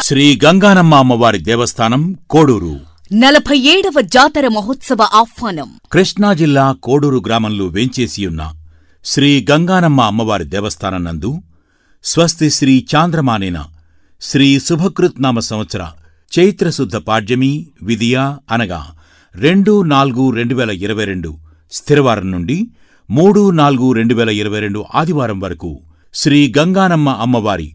శ్రీ గంగానమ్మ అమ్మవారి దేవస్థానం కోడూరు. నలభై ఏడవ జాతర మహోత్సవ ఆహ్వానం. కృష్ణా జిల్లా కోడూరు గ్రామంలో వేంచేసియున్న శ్రీ గంగానమ్మ అమ్మవారి దేవస్థానం నందు స్వస్తి శ్రీ చాంద్రమానేన శ్రీ శుభకృత్నామ సంవత్సర చైత్రశుద్ధ పాడ్యమి విదియా అనగా రెండు నాలుగు రెండు వేల ఇరవై రెండు స్థిరవారం నుండి మూడు నాలుగు రెండు వేల ఇరవై రెండు ఆదివారం వరకు శ్రీ గంగానమ్మ అమ్మవారి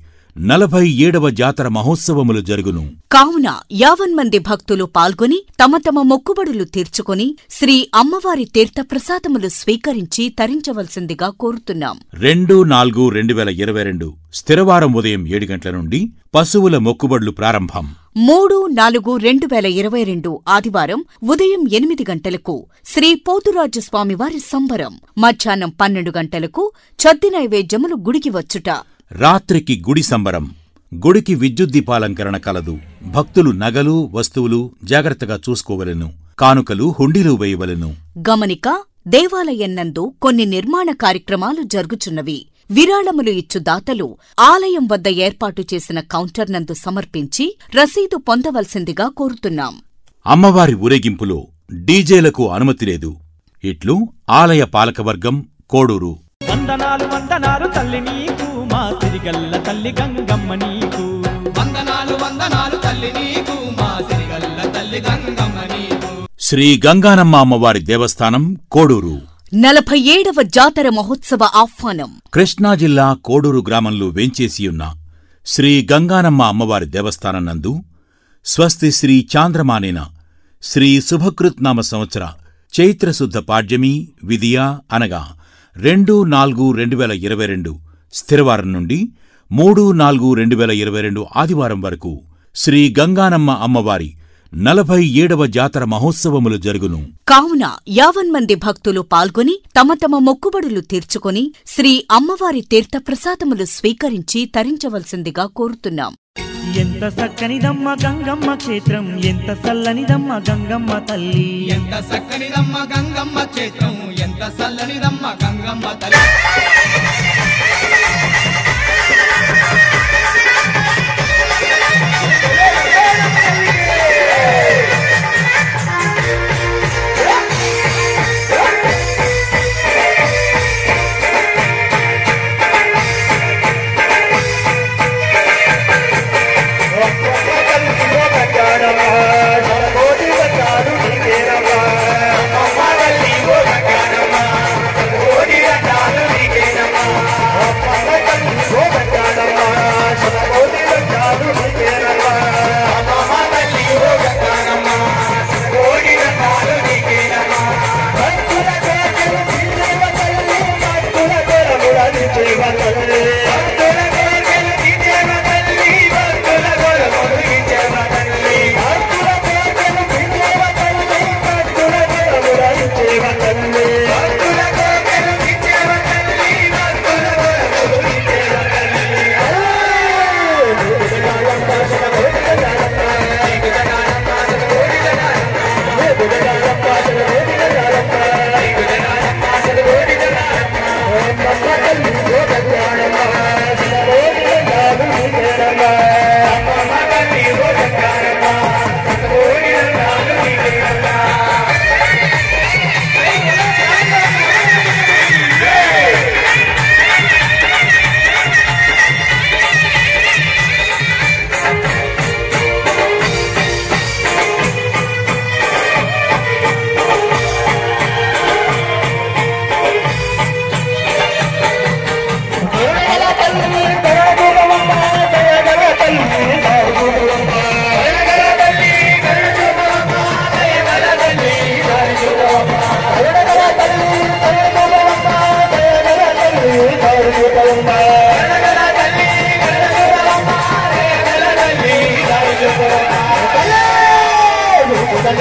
నలభై ఏడవ జాతర మహోత్సవములు జరుగును. కావున యావన్మంది భక్తులు పాల్గొని తమ తమ మొక్కుబడులు తీర్చుకొని శ్రీ అమ్మవారి తీర్థప్రసాదములు స్వీకరించి తరించవలసిందిగా కోరుతున్నాం. రెండు నాలుగు రెండు వేల ఇరవై రెండు స్థిరవారం ఉదయం ఏడు గంటల నుండి పశువుల మొక్కుబడులు ప్రారంభం. మూడు నాలుగు రెండు వేల ఇరవై రెండు ఆదివారం ఉదయం ఎనిమిది గంటలకు శ్రీ పోతురాజు స్వామివారి సంబరం. మధ్యాహ్నం పన్నెండు గంటలకు చద్ది నైవేద్యములు గుడికి వచ్చుట. రాత్రికి గుడి సంబరం గుడికి విద్యుత్ దీపాలంకరణ కలదు. భక్తులు నగలు వస్తువులు జాగ్రత్తగా చూసుకోవలెను. కానుకలు హుండీలు వేయవలెను. గమనిక దేవాలయన్నందు కొన్ని నిర్మాణ కార్యక్రమాలు జరుగుచున్నవి. విరాళములు ఇచ్చు దాతలు ఆలయం వద్ద ఏర్పాటు చేసిన కౌంటర్ నందు సమర్పించి రసీదు పొందవలసిందిగా కోరుతున్నాం. అమ్మవారి ఊరేగింపులో డీజేలకు అనుమతి లేదు. ఇట్లు ఆలయ పాలకవర్గం కోడూరు. వందనాలు వందనాలు తల్లి నీకు మా సిరిగల్ల తల్లి గంగమ్మ నీకు. వందనాలు వందనాలు తల్లి నీకు మా సిరిగల్ల తల్లి గంగమ్మ నీకు. శ్రీ గంగానమ్మ అమ్మవారి దేవస్థానం కోడూరు. నలభై ఏడవ జాతర మహోత్సవ ఆహ్వానం. కృష్ణా జిల్లా కోడూరు గ్రామంలో వేంచేసియున్న శ్రీ గంగానమ్మ అమ్మవారి దేవస్థానం నందు స్వస్తి శ్రీ చాంద్రమానేన శ్రీ శుభకృత్నామ సంవత్సర చైత్రశుద్ధ పాడ్యమి విదియా అనగా రెండు నాలుగు రెండు వేల ఇరవై రెండు స్థిరవారం నుండి మూడు నాలుగు రెండు వేల ఇరవై రెండు ఆదివారం వరకు శ్రీ గంగానమ్మ అమ్మవారి నలభై ఏడవ జాతర మహోత్సవములు జరుగును. కావున యావన్మంది భక్తులు పాల్గొని తమ తమ మొక్కుబడులు తీర్చుకొని శ్రీ అమ్మవారి తీర్థప్రసాదములు స్వీకరించి తరించవలసిందిగా కోరుతున్నాం. ఎంత చక్కనిదమ్మ గంగమ్మ క్షేత్రం ఎంత చల్లనిదమ్మ గంగమ్మ తల్లి. ఎంత చక్కనిదమ్మ గంగమ్మ క్షేత్రం ఎంత చల్లనిదమ్మ గంగమ్మ తల్లి.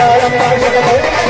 I'm not going to do it.